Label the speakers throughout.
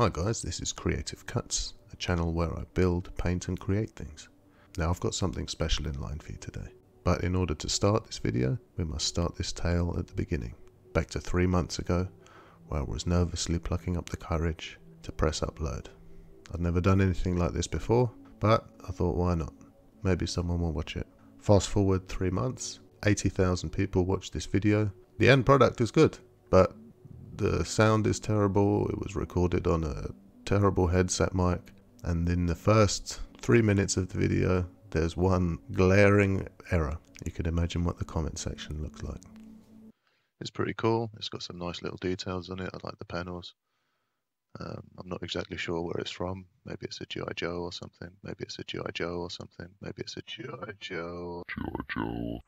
Speaker 1: Hi guys, this is Creative Cuts, a channel where I build, paint and create things. Now I've got something special in line for you today. But in order to start this video, we must start this tale at the beginning. Back to three months ago, where I was nervously plucking up the courage to press upload. I'd never done anything like this before, but I thought why not? Maybe someone will watch it. Fast forward three months, 80,000 people watched this video. The end product is good, but the sound is terrible. It was recorded on a terrible headset mic. And in the first three minutes of the video, there's one glaring error. You can imagine what the comment section looks like. It's pretty cool. It's got some nice little details on it. I like the panels. Um, I'm not exactly sure where it's from. Maybe it's a G.I. Joe or something. Maybe it's a G.I. Joe or something. Maybe it's a G.I. Joe. G.I. Joe.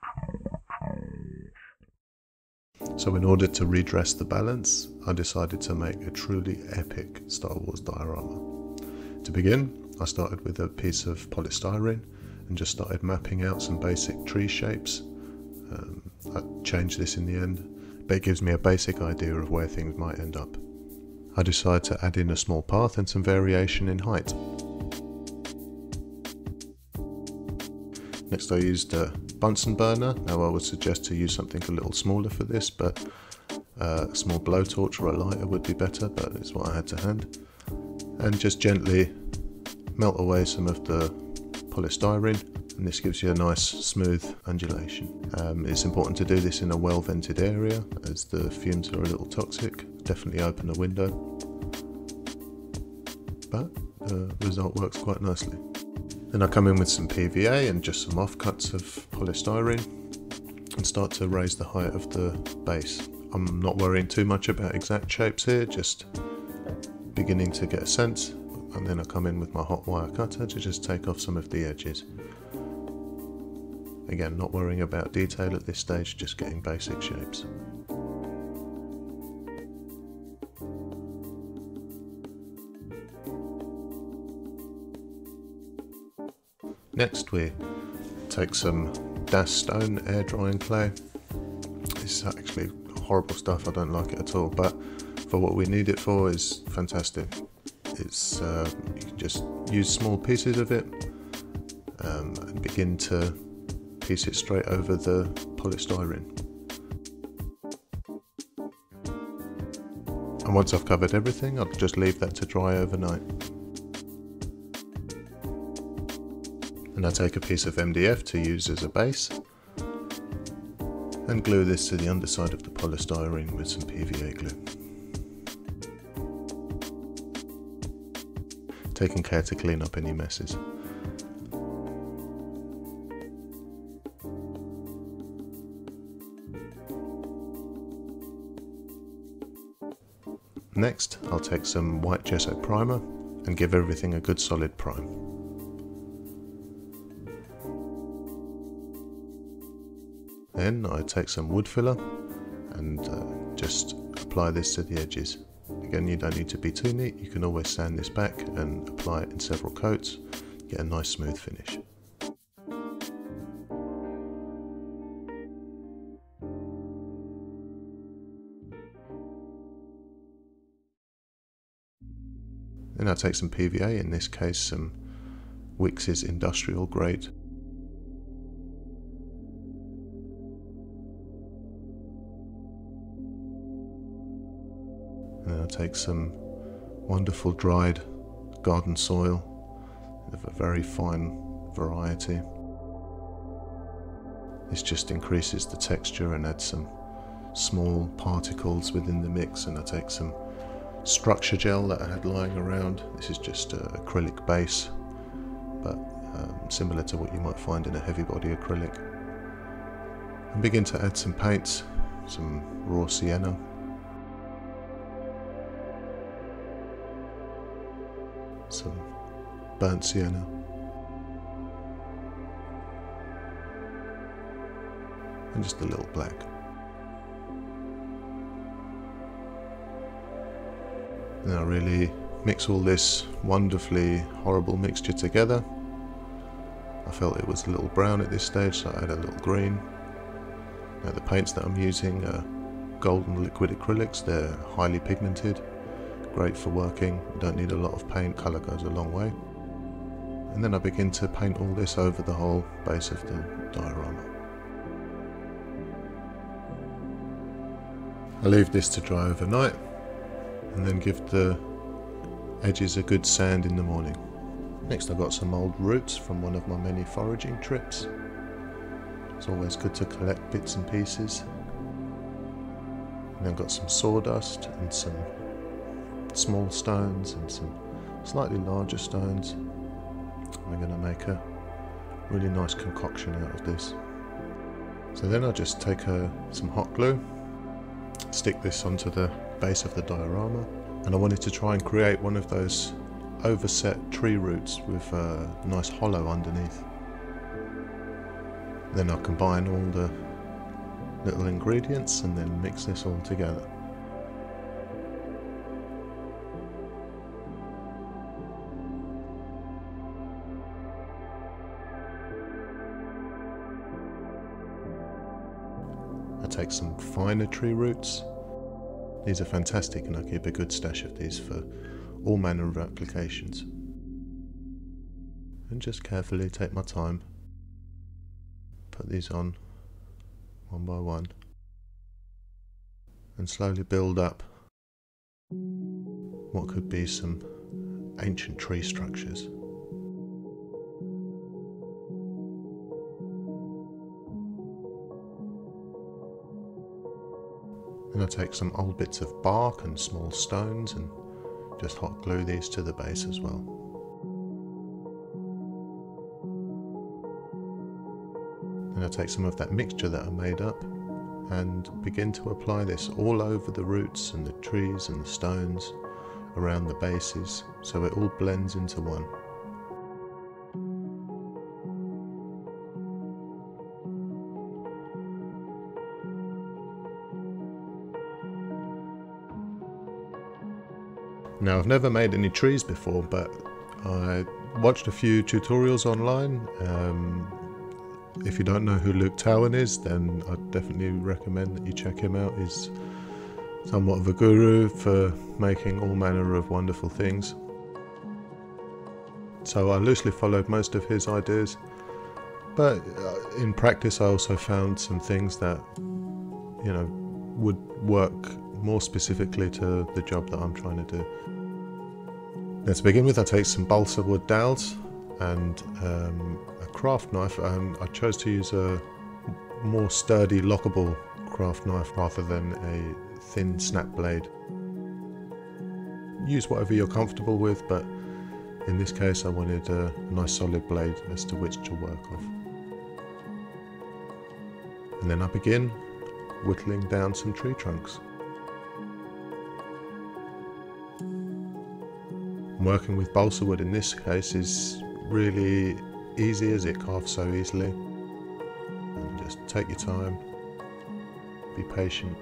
Speaker 1: So in order to redress the balance, I decided to make a truly epic Star Wars diorama. To begin, I started with a piece of polystyrene and just started mapping out some basic tree shapes. Um, I changed this in the end, but it gives me a basic idea of where things might end up. I decided to add in a small path and some variation in height. Next I used a Bunsen burner. Now I would suggest to use something a little smaller for this, but uh, a small blowtorch or a lighter would be better, but it's what I had to hand. And just gently melt away some of the polystyrene and this gives you a nice smooth undulation. Um, it's important to do this in a well vented area as the fumes are a little toxic. Definitely open the window. But the result works quite nicely. Then I come in with some PVA and just some offcuts of polystyrene and start to raise the height of the base. I'm not worrying too much about exact shapes here, just beginning to get a sense and then I come in with my hot wire cutter to just take off some of the edges. Again, not worrying about detail at this stage, just getting basic shapes. Next we take some Das Stone air drying clay. This is actually horrible stuff, I don't like it at all, but for what we need it for is fantastic. It's uh, You can just use small pieces of it um, and begin to piece it straight over the polystyrene. And once I've covered everything, I'll just leave that to dry overnight. And I take a piece of MDF to use as a base and glue this to the underside of the polystyrene with some PVA glue. Taking care to clean up any messes. Next, I'll take some white gesso primer and give everything a good solid prime. I take some wood filler and uh, just apply this to the edges. Again, you don't need to be too neat, you can always sand this back and apply it in several coats, get a nice smooth finish. Then I take some PVA, in this case some Wickes industrial grade take some wonderful dried garden soil of a very fine variety. This just increases the texture and adds some small particles within the mix and I take some structure gel that I had lying around. This is just an acrylic base but um, similar to what you might find in a heavy body acrylic. And begin to add some paints, some raw sienna burnt sienna. And just a little black. Now really mix all this wonderfully horrible mixture together. I felt it was a little brown at this stage so I add a little green. Now the paints that I'm using are golden liquid acrylics, they're highly pigmented great for working, you don't need a lot of paint, colour goes a long way. And then I begin to paint all this over the whole base of the diorama. I leave this to dry overnight and then give the edges a good sand in the morning. Next I've got some old roots from one of my many foraging trips. It's always good to collect bits and pieces. And I've got some sawdust and some small stones and some slightly larger stones. We're going to make a really nice concoction out of this. So then I'll just take a, uh, some hot glue, stick this onto the base of the diorama, and I wanted to try and create one of those overset tree roots with a nice hollow underneath. Then I'll combine all the little ingredients and then mix this all together. Take some finer tree roots. These are fantastic and I keep a good stash of these for all manner of applications. And just carefully take my time, put these on one by one and slowly build up what could be some ancient tree structures. Then I take some old bits of bark and small stones and just hot glue these to the base as well. Then I take some of that mixture that I made up and begin to apply this all over the roots and the trees and the stones around the bases so it all blends into one. Now I've never made any trees before but I watched a few tutorials online um, if you don't know who Luke Towan is, then I'd definitely recommend that you check him out. He's somewhat of a guru for making all manner of wonderful things. So I loosely followed most of his ideas, but uh, in practice I also found some things that, you know, would work more specifically to the job that I'm trying to do. Now to begin with I take some balsa wood dowels and um, a craft knife, um, I chose to use a more sturdy lockable craft knife rather than a thin snap blade. Use whatever you're comfortable with, but in this case I wanted a nice solid blade as to which to work off. And then I begin whittling down some tree trunks. Working with balsa wood in this case is really easy as it carves so easily. And just take your time, be patient.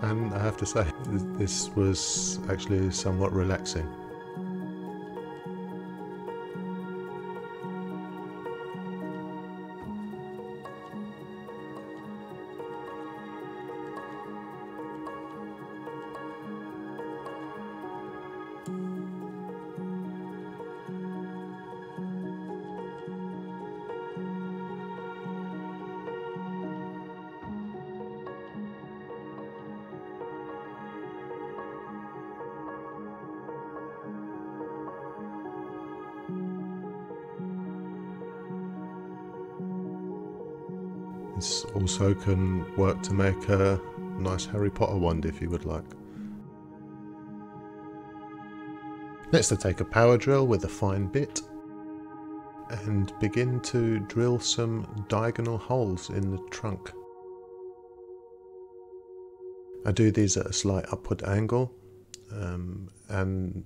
Speaker 1: And I have to say, this was actually somewhat relaxing. Also can work to make a nice Harry Potter wand if you would like. Next I take a power drill with a fine bit and begin to drill some diagonal holes in the trunk. I do these at a slight upward angle um, and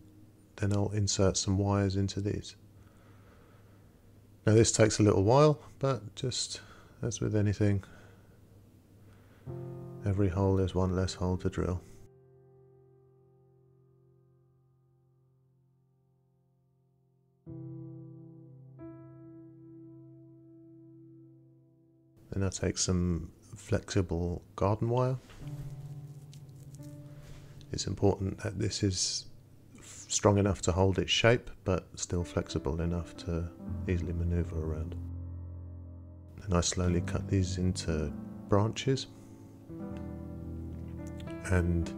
Speaker 1: then I'll insert some wires into these. Now this takes a little while but just as with anything, every hole is one less hole to drill. Then I take some flexible garden wire. It's important that this is strong enough to hold its shape but still flexible enough to easily maneuver around. And I slowly cut these into branches and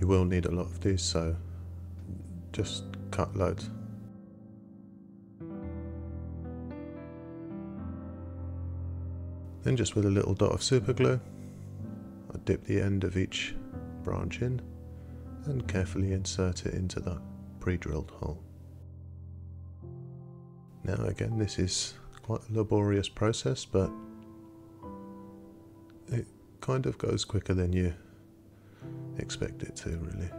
Speaker 1: you will need a lot of these so just cut loads. Then just with a little dot of super glue, I dip the end of each branch in and carefully insert it into the pre-drilled hole. Now again this is quite a laborious process but it kind of goes quicker than you expect it to really.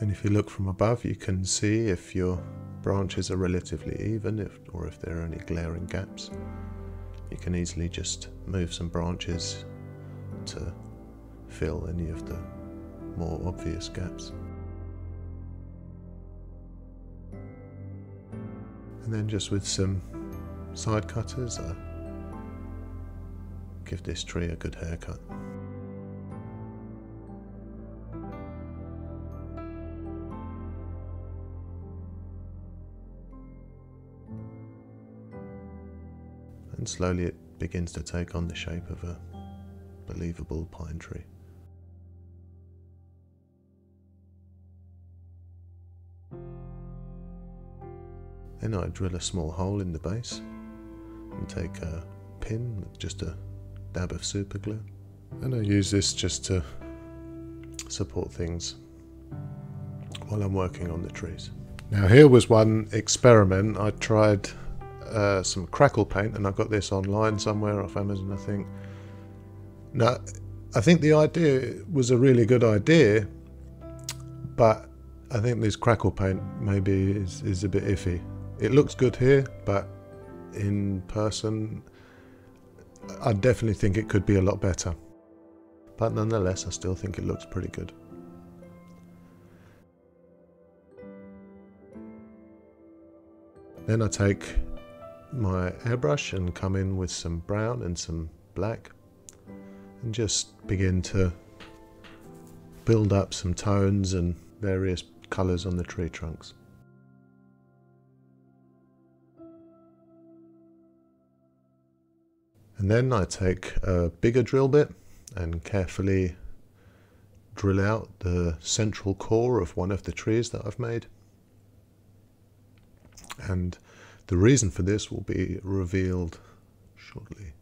Speaker 1: And if you look from above, you can see if your branches are relatively even if, or if there are any glaring gaps. You can easily just move some branches to fill any of the more obvious gaps. And then just with some side cutters, give this tree a good haircut. Slowly it begins to take on the shape of a believable pine tree. Then I drill a small hole in the base and take a pin with just a dab of super glue and I use this just to support things while I'm working on the trees. Now here was one experiment I tried uh, some crackle paint, and I got this online somewhere off Amazon, I think. Now, I think the idea was a really good idea, but I think this crackle paint maybe is, is a bit iffy. It looks good here, but in person, I definitely think it could be a lot better. But nonetheless, I still think it looks pretty good. Then I take my airbrush and come in with some brown and some black and just begin to build up some tones and various colours on the tree trunks. And then I take a bigger drill bit and carefully drill out the central core of one of the trees that I've made. And the reason for this will be revealed shortly.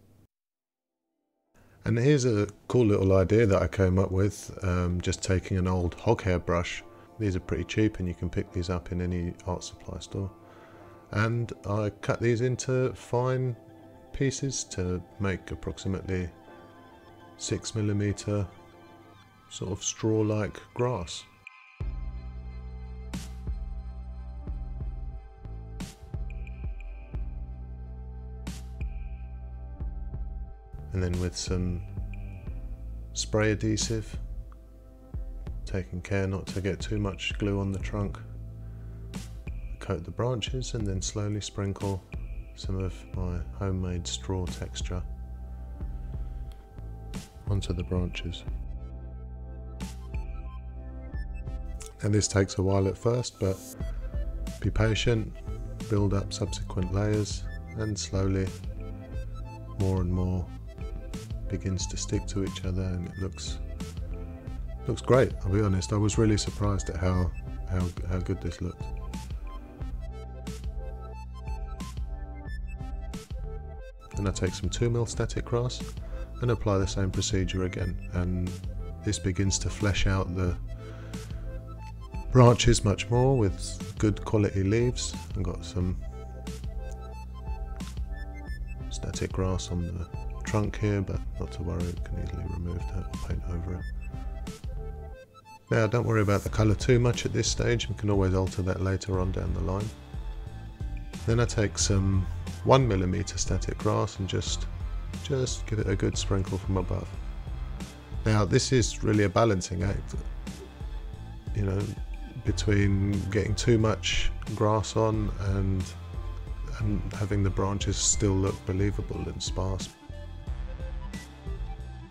Speaker 1: And here's a cool little idea that I came up with, um, just taking an old hog hair brush. These are pretty cheap and you can pick these up in any art supply store. And I cut these into fine pieces to make approximately six millimeter sort of straw-like grass. And then with some spray adhesive taking care not to get too much glue on the trunk coat the branches and then slowly sprinkle some of my homemade straw texture onto the branches. And this takes a while at first but be patient build up subsequent layers and slowly more and more begins to stick to each other and it looks looks great I'll be honest. I was really surprised at how how, how good this looked. Then I take some 2mm static grass and apply the same procedure again and this begins to flesh out the branches much more with good quality leaves. I've got some static grass on the trunk here, but not to worry, it can easily remove that or paint over it. Now don't worry about the colour too much at this stage, we can always alter that later on down the line. Then I take some 1mm static grass and just just give it a good sprinkle from above. Now this is really a balancing act, you know, between getting too much grass on and, and having the branches still look believable and sparse.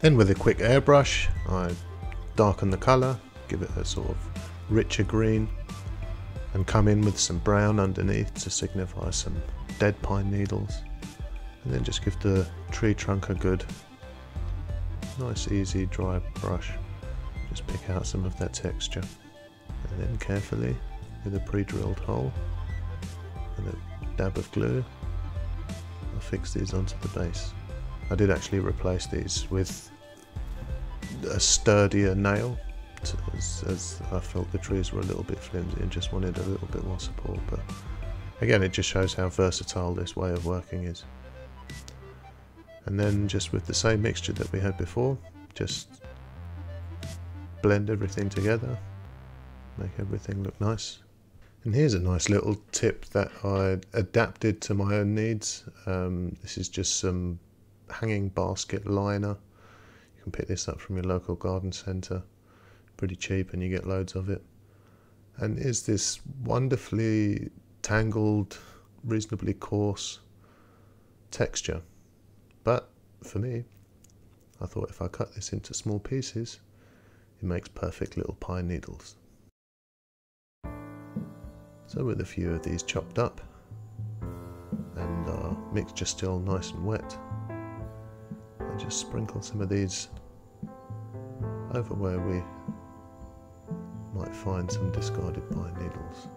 Speaker 1: Then with a quick airbrush, I darken the colour, give it a sort of richer green, and come in with some brown underneath to signify some dead pine needles. And then just give the tree trunk a good, nice easy dry brush. Just pick out some of that texture. And then carefully, with a pre-drilled hole and a dab of glue, I'll fix these onto the base. I did actually replace these with a sturdier nail as, as, I felt the trees were a little bit flimsy and just wanted a little bit more support but again it just shows how versatile this way of working is. And then just with the same mixture that we had before just blend everything together make everything look nice. And here's a nice little tip that I adapted to my own needs. Um, this is just some hanging basket liner. You can pick this up from your local garden centre. Pretty cheap and you get loads of it. And is this wonderfully tangled reasonably coarse texture. But for me, I thought if I cut this into small pieces, it makes perfect little pine needles. So with a few of these chopped up, and our mixture still nice and wet, I just sprinkle some of these over where we might find some discarded pine needles.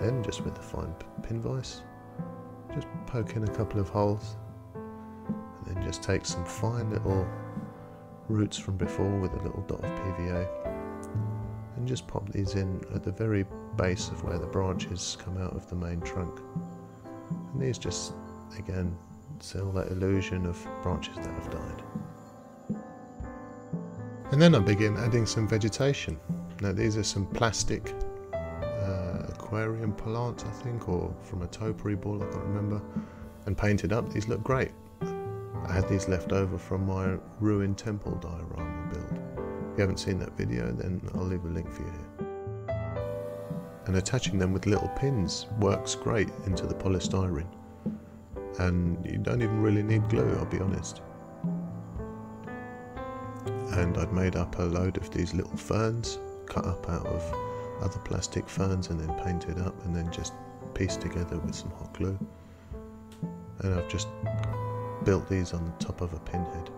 Speaker 1: Then just with the fine pin vise, just poke in a couple of holes and then just take some fine little roots from before with a little dot of PVA and just pop these in at the very base of where the branches come out of the main trunk. And these just, again, sell that illusion of branches that have died. And then I begin adding some vegetation. Now these are some plastic uh, aquarium plants, I think, or from a topiary ball, I can't remember, and painted up. These look great. I had these left over from my ruined temple diorama build. If you haven't seen that video, then I'll leave a link for you here. And attaching them with little pins works great into the polystyrene. And you don't even really need glue, I'll be honest. And I'd made up a load of these little ferns cut up out of other plastic ferns and then painted up and then just pieced together with some hot glue. And I've just built these on the top of a pinhead.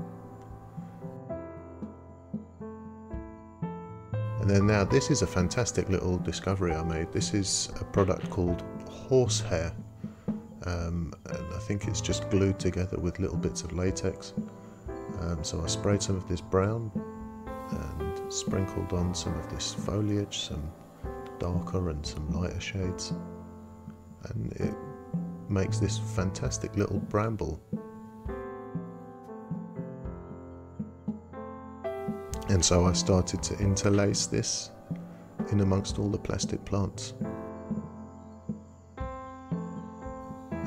Speaker 1: And then now this is a fantastic little discovery I made. This is a product called horsehair. Um, and I think it's just glued together with little bits of latex. Um, so I sprayed some of this brown and sprinkled on some of this foliage, some darker and some lighter shades and it makes this fantastic little bramble and so I started to interlace this in amongst all the plastic plants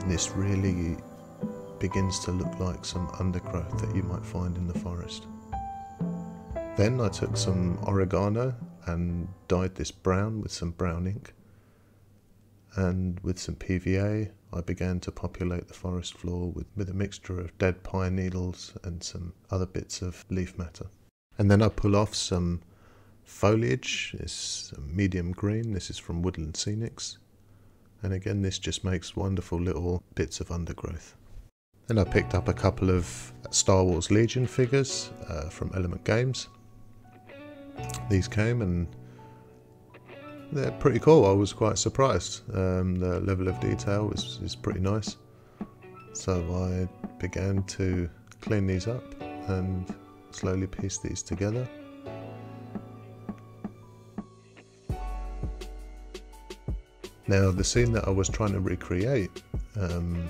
Speaker 1: and this really begins to look like some undergrowth that you might find in the forest. Then I took some oregano and dyed this brown with some brown ink. And with some PVA, I began to populate the forest floor with, with a mixture of dead pine needles and some other bits of leaf matter. And then I pull off some foliage, it's medium green, this is from Woodland Scenics. And again, this just makes wonderful little bits of undergrowth. Then I picked up a couple of Star Wars Legion figures uh, from Element Games these came and they're pretty cool. I was quite surprised. Um, the level of detail is, is pretty nice. So I began to clean these up and slowly piece these together. Now the scene that I was trying to recreate, um,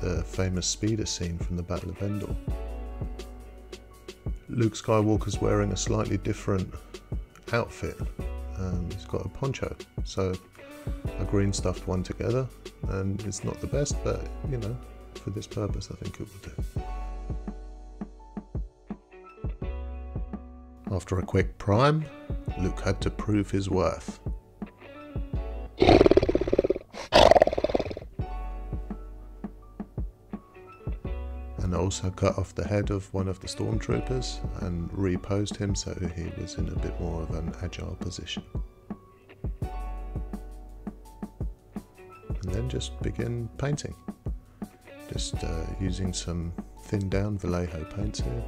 Speaker 1: the famous speeder scene from the Battle of Endor, Luke Skywalker's wearing a slightly different outfit. Um, he's got a poncho, so a green stuffed one together, and it's not the best, but you know, for this purpose, I think it will do. After a quick prime, Luke had to prove his worth. and also cut off the head of one of the stormtroopers and reposed him so he was in a bit more of an agile position. And then just begin painting. Just uh, using some thin down Vallejo paints here.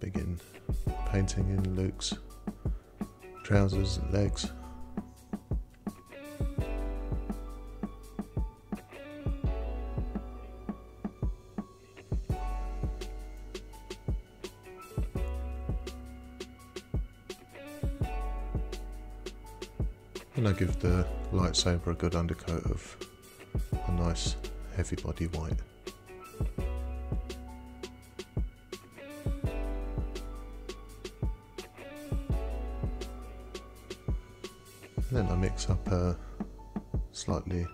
Speaker 1: Begin painting in Luke's trousers and legs. And I give the lightsaber a good undercoat of a nice heavy body white. Mix up a slightly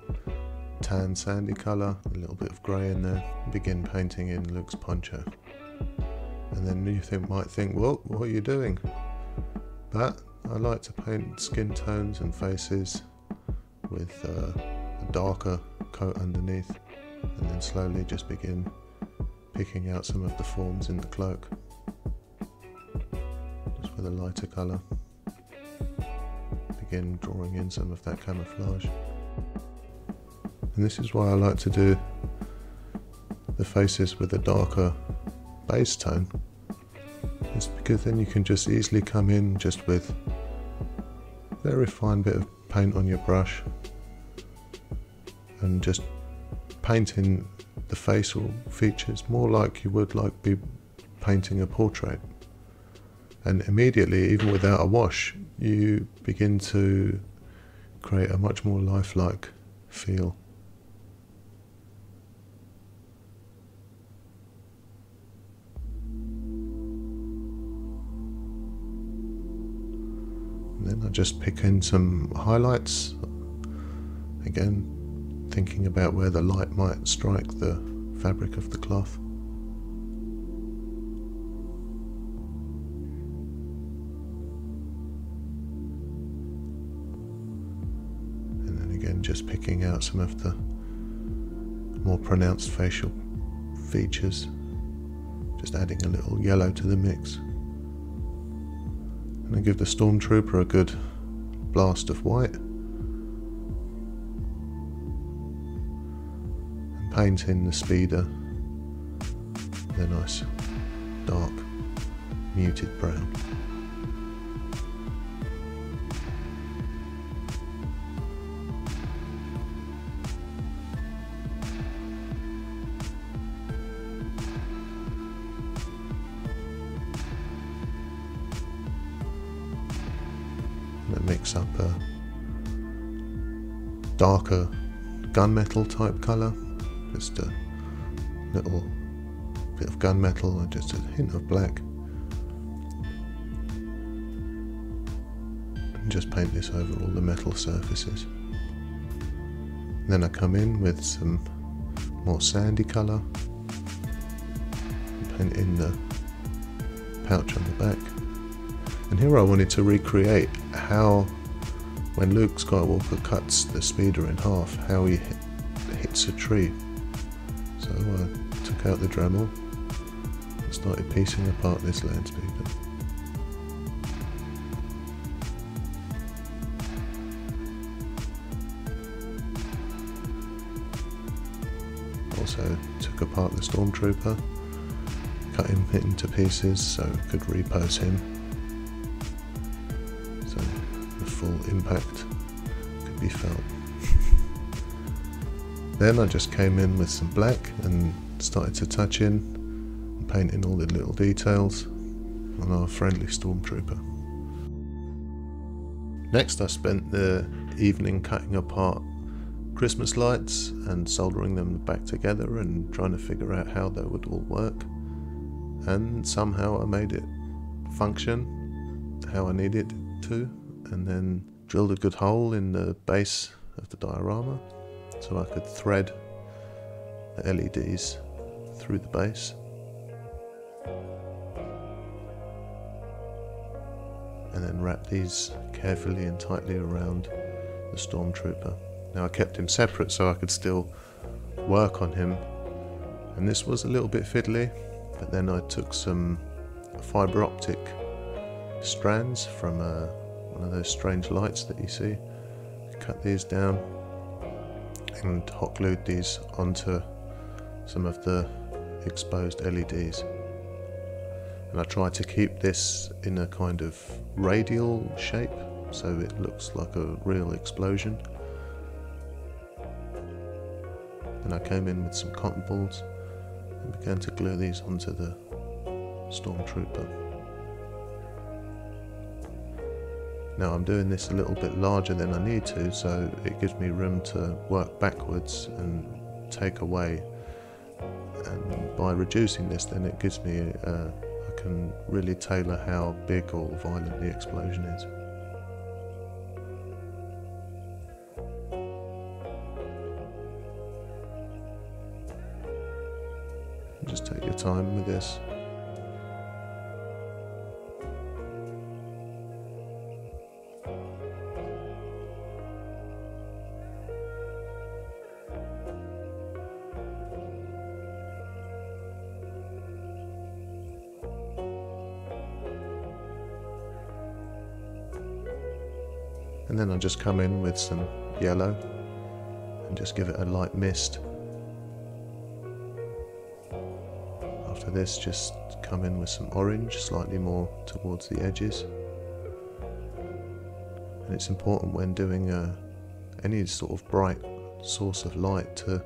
Speaker 1: tan sandy colour, a little bit of grey in there, begin painting in Luke's poncho. And then you think, might think, well, what are you doing? But I like to paint skin tones and faces with uh, a darker coat underneath and then slowly just begin picking out some of the forms in the cloak just with a lighter colour begin drawing in some of that camouflage. And this is why I like to do the faces with a darker base tone. It's because then you can just easily come in just with a very fine bit of paint on your brush and just painting the facial features more like you would like be painting a portrait. And immediately even without a wash you begin to create a much more lifelike feel then I just pick in some highlights. Again, thinking about where the light might strike the fabric of the cloth. Picking out some of the more pronounced facial features, just adding a little yellow to the mix. And I give the Stormtrooper a good blast of white. And paint in the speeder a nice dark muted brown. Darker gunmetal type colour. Just a little bit of gunmetal and just a hint of black. And just paint this over all the metal surfaces. Then I come in with some more sandy colour. Paint in the pouch on the back. And here I wanted to recreate how, when Luke Skywalker cuts the speeder in half, how he hit, hits a tree. So I took out the Dremel and started piecing apart this land speeder. Also took apart the Stormtrooper, cut him into pieces so I could repose him full impact could be felt. then I just came in with some black and started to touch in and paint in all the little details on our friendly stormtrooper. Next I spent the evening cutting apart Christmas lights and soldering them back together and trying to figure out how they would all work. and somehow I made it function how I needed it to and then drilled a good hole in the base of the diorama so I could thread the LEDs through the base. And then wrap these carefully and tightly around the stormtrooper. Now I kept him separate so I could still work on him and this was a little bit fiddly but then I took some fibre optic strands from uh, one of those strange lights that you see. Cut these down and hot glued these onto some of the exposed LEDs and I tried to keep this in a kind of radial shape so it looks like a real explosion. Then I came in with some cotton balls and began to glue these onto the stormtrooper Now I'm doing this a little bit larger than I need to so it gives me room to work backwards and take away and by reducing this then it gives me uh, I can really tailor how big or violent the explosion is. Just take your time with this. And then I'll just come in with some yellow and just give it a light mist. After this just come in with some orange slightly more towards the edges. And it's important when doing a, uh, any sort of bright source of light to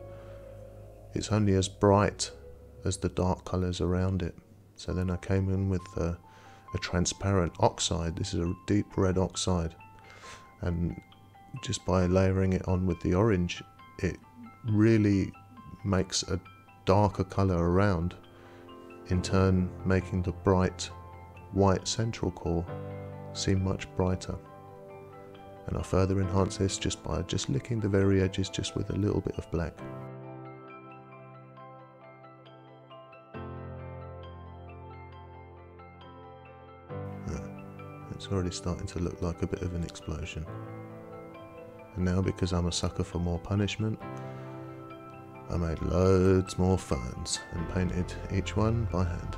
Speaker 1: it's only as bright as the dark colours around it. So then I came in with a, a transparent oxide. This is a deep red oxide and just by layering it on with the orange it really makes a darker color around in turn making the bright white central core seem much brighter and I further enhance this just by just licking the very edges just with a little bit of black. Already starting to look like a bit of an explosion. And now because I'm a sucker for more punishment, I made loads more ferns and painted each one by hand.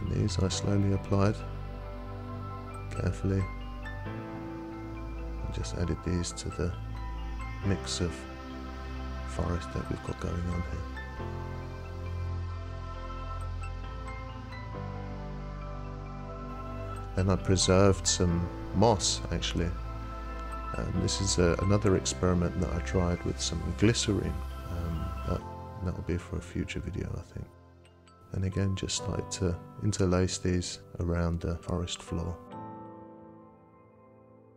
Speaker 1: And these I slowly applied, carefully, and just added these to the mix of forest that we've got going on here. Then I preserved some moss actually. And this is a, uh, another experiment that I tried with some glycerine. Um, that, that'll be for a future video I think. And again just started to interlace these around the forest floor.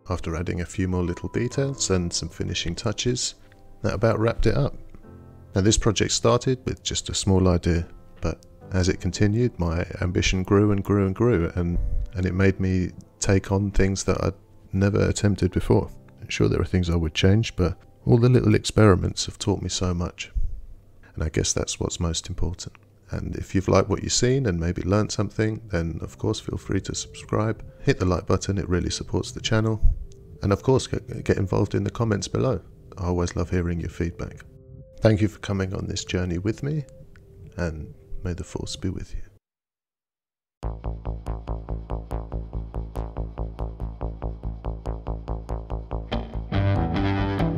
Speaker 1: After adding a few more little details and some finishing touches, that about wrapped it up. Now this project started with just a small idea, but as it continued, my ambition grew and grew and grew, and and it made me take on things that I'd never attempted before. Sure, there are things I would change, but all the little experiments have taught me so much. And I guess that's what's most important. And if you've liked what you've seen and maybe learned something, then of course feel free to subscribe. Hit the like button, it really supports the channel. And of course, get involved in the comments below. I always love hearing your feedback. Thank you for coming on this journey with me, and may the force be with you. You. Thank you.